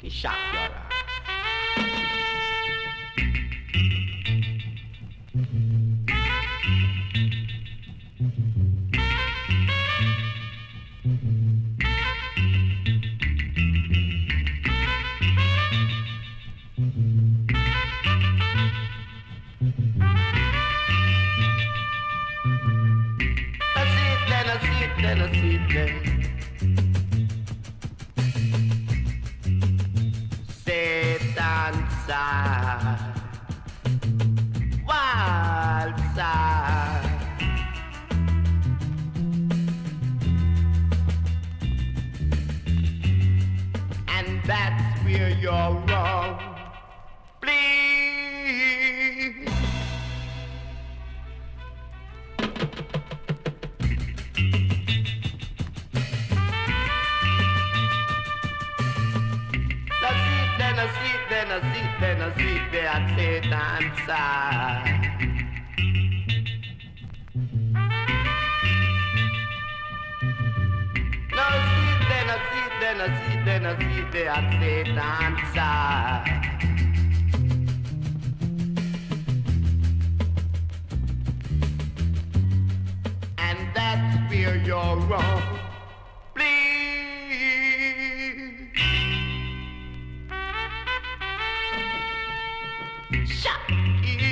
He shot your eye. I see it wild side. And that's where you're wrong. Please. Then I see then I see it, then I see it, there at Satan's ah. side. Now I see then I see it, then I see it, then I see it, there at Satan's side. Ah. And that's where you're wrong. Shut